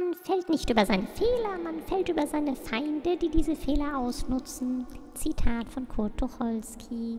Man fällt nicht über seine Fehler, man fällt über seine Feinde, die diese Fehler ausnutzen. Zitat von Kurt Tucholsky.